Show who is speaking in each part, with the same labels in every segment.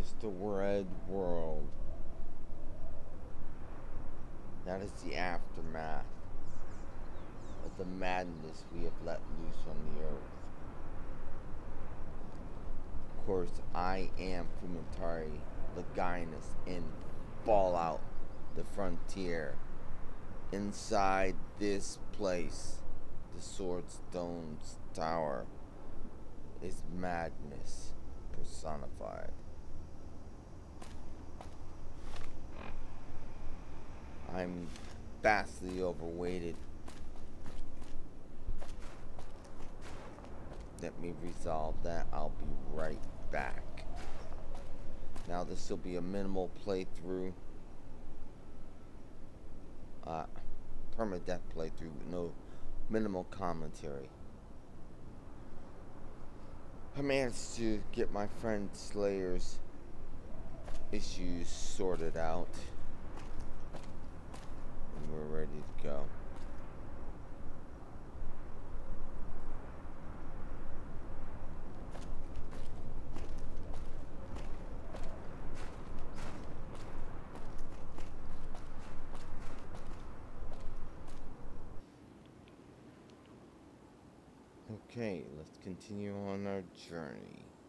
Speaker 1: is the red world. That is the aftermath of the madness we have let loose on the earth. Of course, I am Kumatari Leginus in Fallout, the Frontier. Inside this place, the Swordstone's Tower is madness personified. I'm vastly overweighted. Let me resolve that. I'll be right back. Now this will be a minimal playthrough. Uh, permadeath playthrough with no minimal commentary. I managed to get my friend Slayer's issues sorted out. We're ready to go. Okay, let's continue on our journey.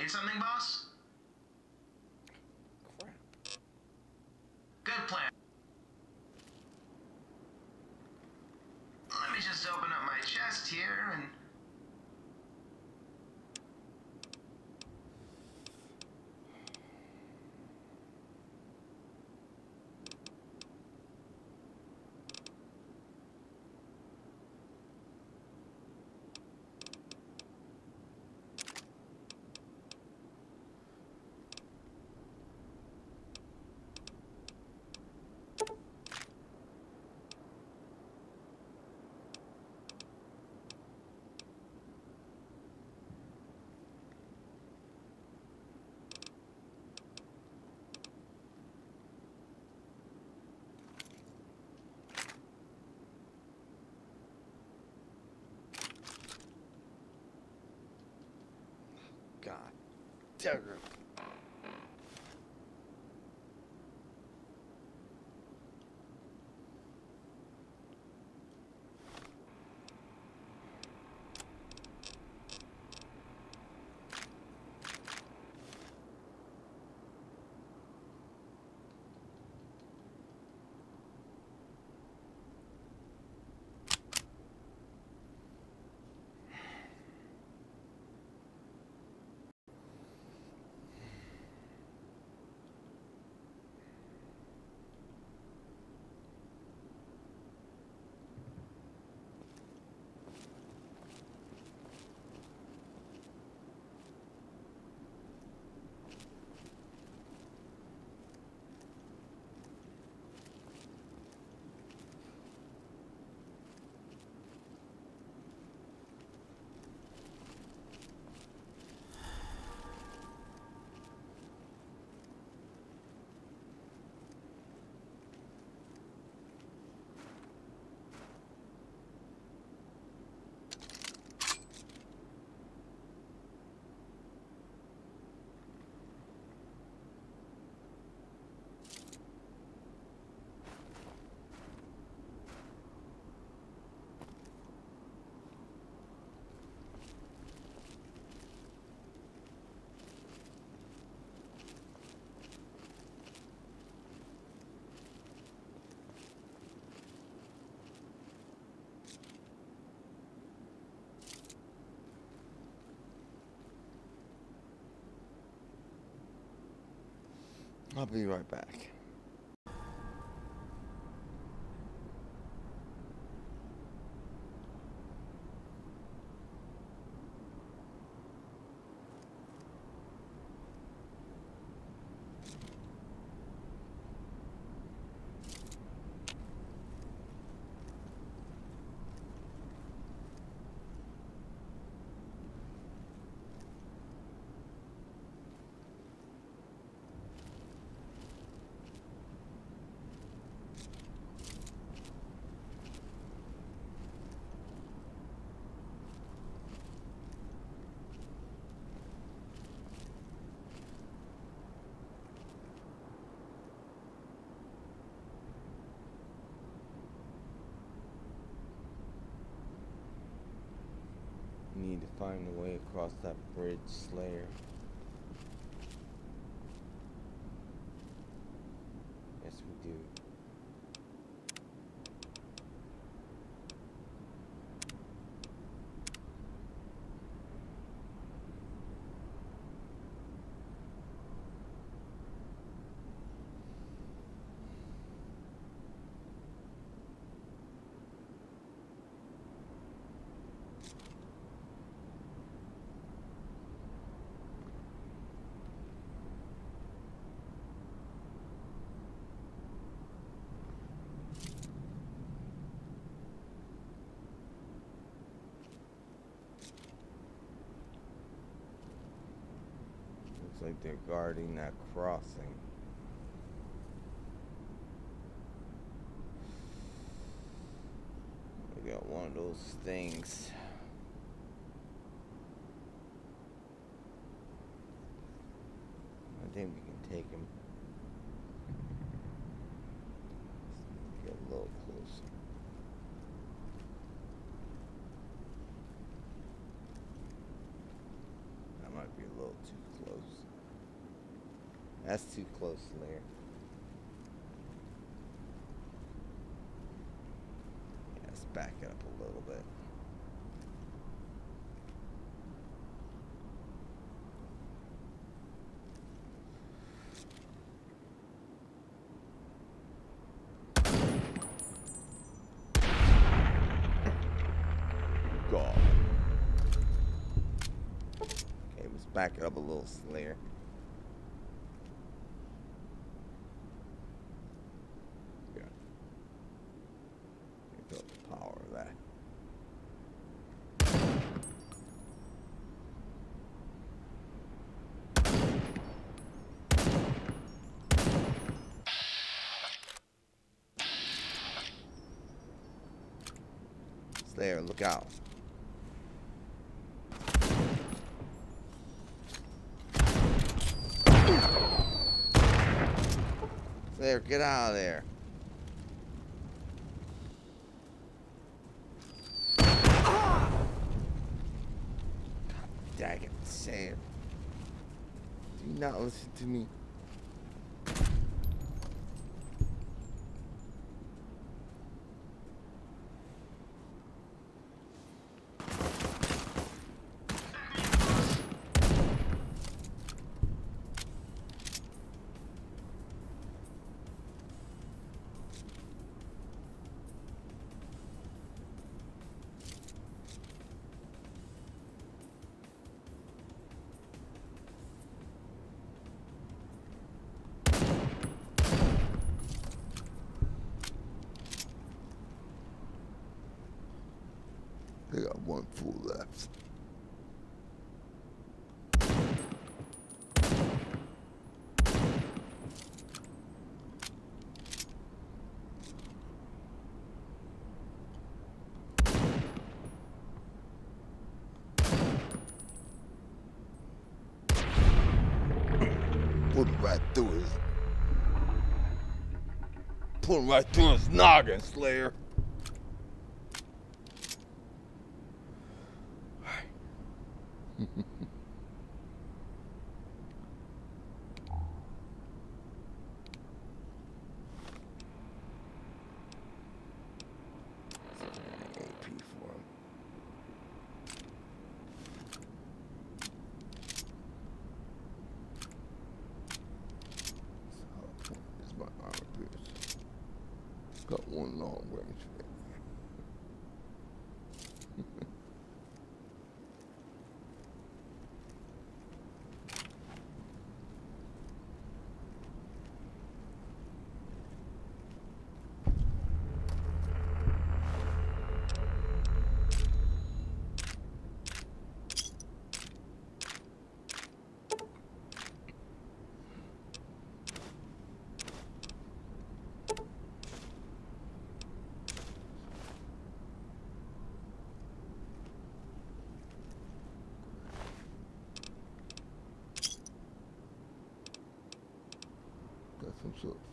Speaker 2: Need something, boss?
Speaker 1: Crap.
Speaker 2: Good plan. Let me just open up my chest here and.
Speaker 1: God. Damn it. I'll be right back. Need to find a way across that bridge, Slayer. Looks like they're guarding that crossing. We got one of those things. I think we can take him. Get a little closer. That might be a little too close. That's too close, Lair. Yeah, let's back it up a little bit. Back it up a little, Slayer. there, look out. There, get out of there. Not one fool left. Put him right through his. Him right through his noggin, Slayer. Mm-hmm.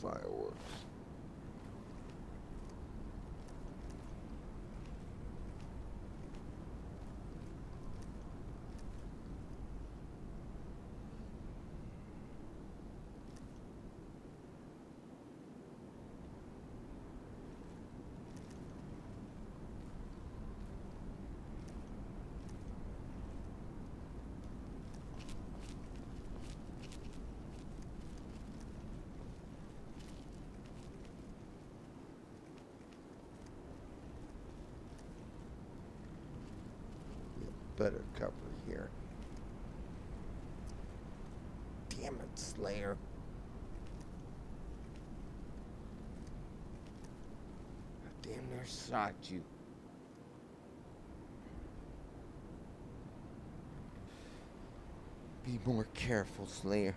Speaker 1: fireworks. Better cover here. Damn it, Slayer. Damn near shot you. Be more careful, Slayer.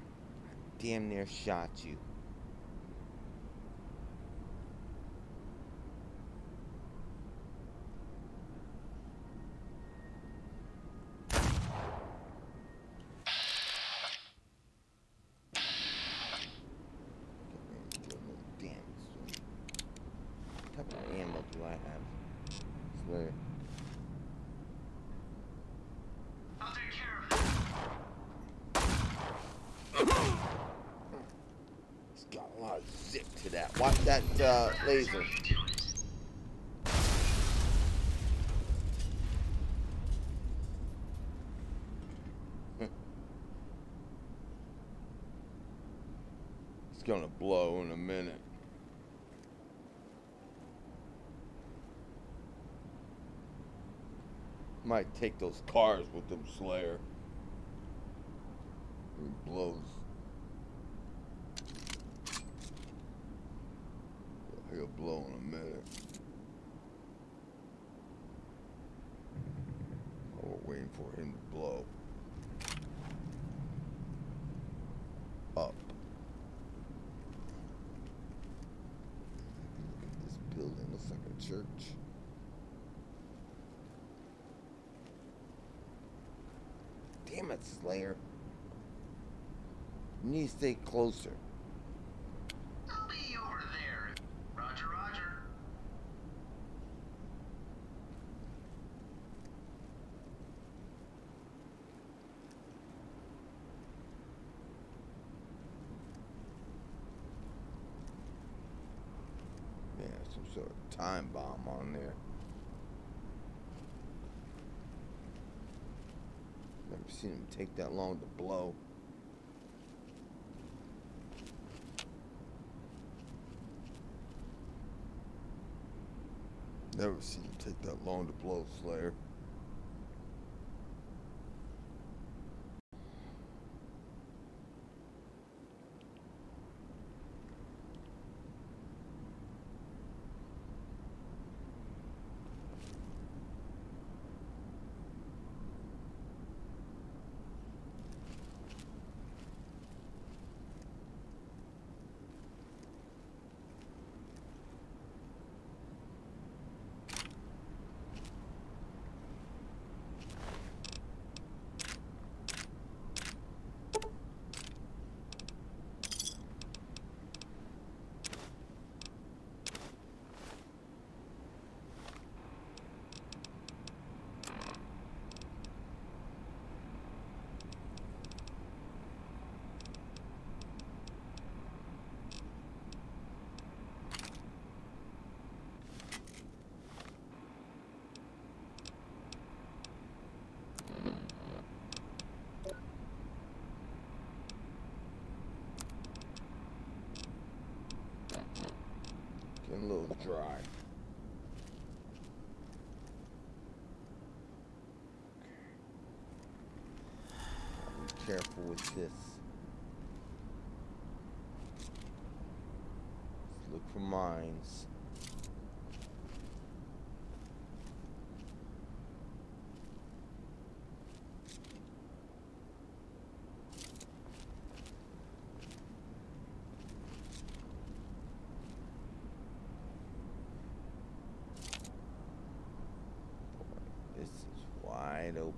Speaker 1: Damn near shot you. Get me a little damage soon. What type of ammo do I have? Slayer.
Speaker 2: I'll take care of it.
Speaker 1: It's got a lot of zip to that. Watch that uh, laser.
Speaker 2: It.
Speaker 1: It's gonna blow in a minute. Might take those cars with them, Slayer. It blows. He'll blow in a minute. Oh, we're waiting for him to blow. Up. This building. Looks like a church. Damn it, Slayer. You need to stay closer.
Speaker 2: I'll be
Speaker 1: sort of time bomb on there. Never seen him take that long to blow. Never seen him take that long to blow, Slayer. Little dry. Be careful with this. Let's look for mines. This is wide open.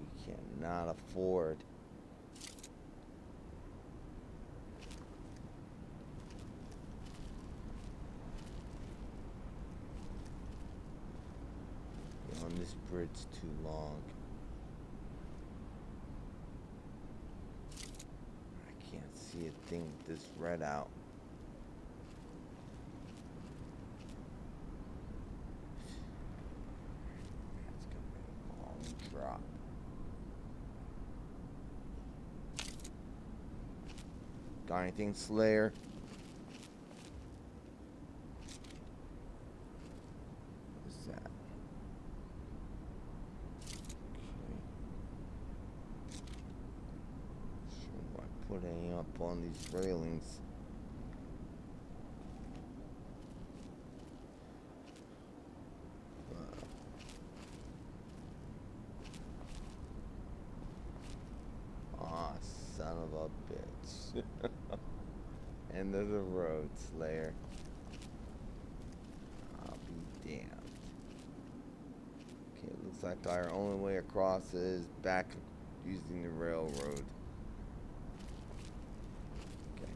Speaker 1: We cannot afford. Been On this bridge too long. I can't see a thing this red out. That's gonna be a long drop. Got anything, Slayer? What's that? Okay. Sure, why put any up on these railings? Aw, son of a bitch. End of the road, Slayer. I'll be damned. Okay, looks like our only way across is back using the railroad. Okay.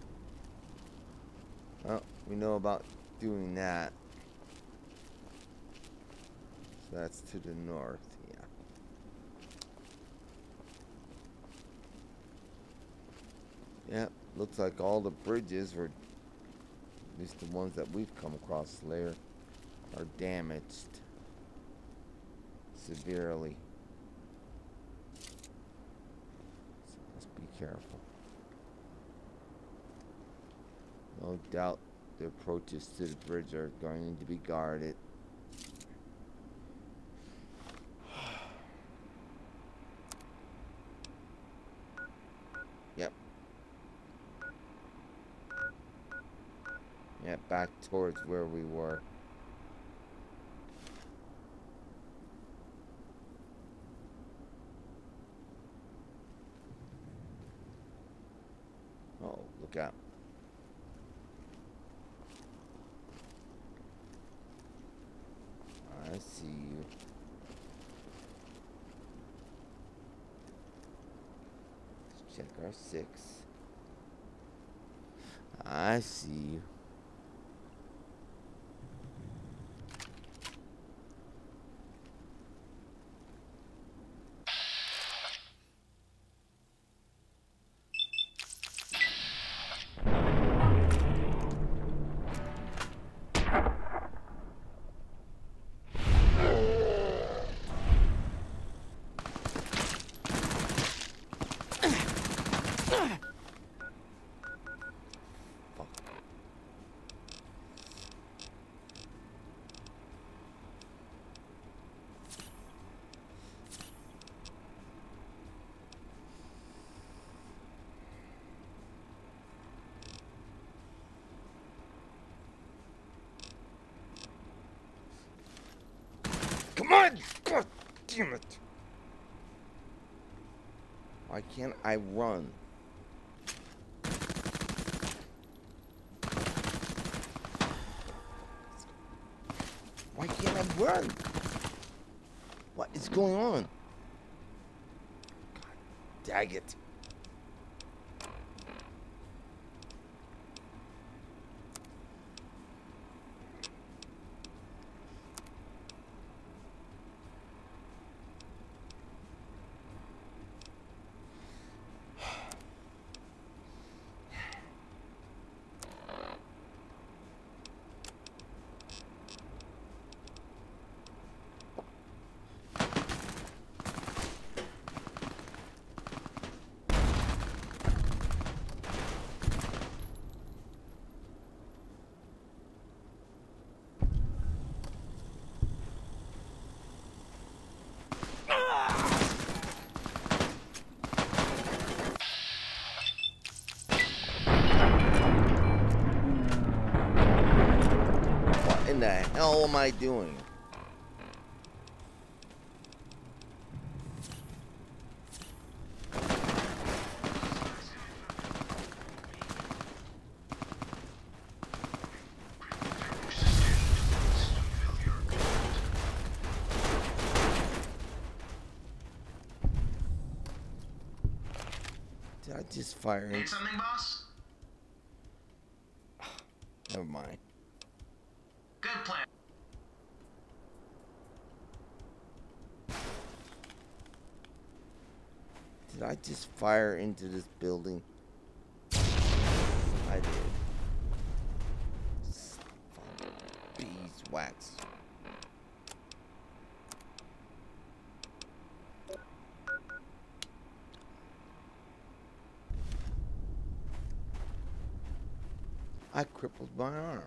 Speaker 1: Well, we know about doing that. So that's to the north, yeah. Yep, looks like all the bridges, or at least the ones that we've come across there, are damaged severely. So let's be careful. No doubt the approaches to the bridge are going to be guarded. Yep. Yeah, back towards where we were. Oh, look out. I see you. Let's check our six. I see you. Fuck. Come God damn it! Why can't I run? Why can't I run? What is going on? God it. What in the hell am I doing? Did I just fire
Speaker 2: Need something, boss?
Speaker 1: Never mind.
Speaker 2: Good plan.
Speaker 1: Did I just fire into this building? I did. Beeswax. I crippled my arm.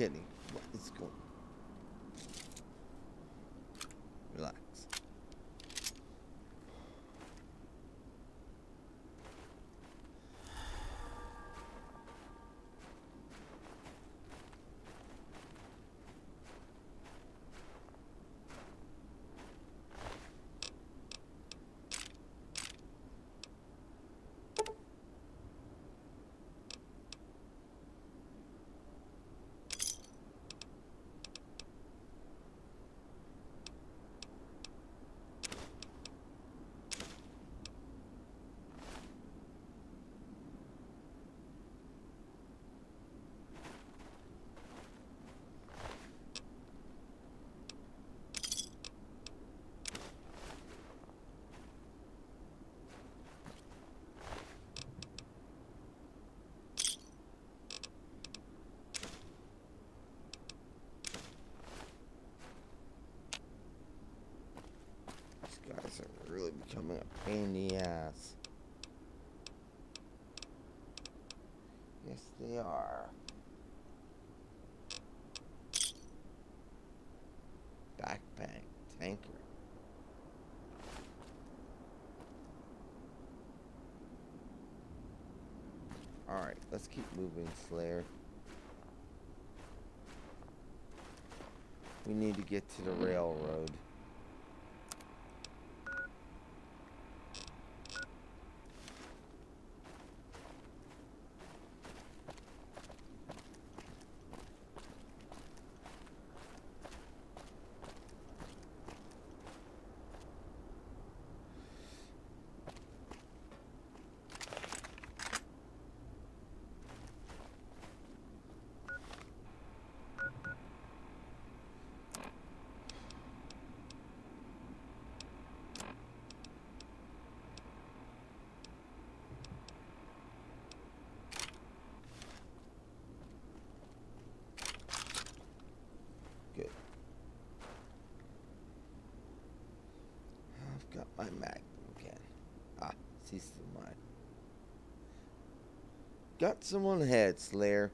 Speaker 1: 谢您 Alright, let's keep moving, Slayer. We need to get to the railroad. I'm back again. Ah, cease the mine. Got someone ahead, Slayer.